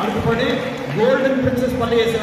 అడుగుపడి golden princess పల్లె చేసిన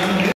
Gracias.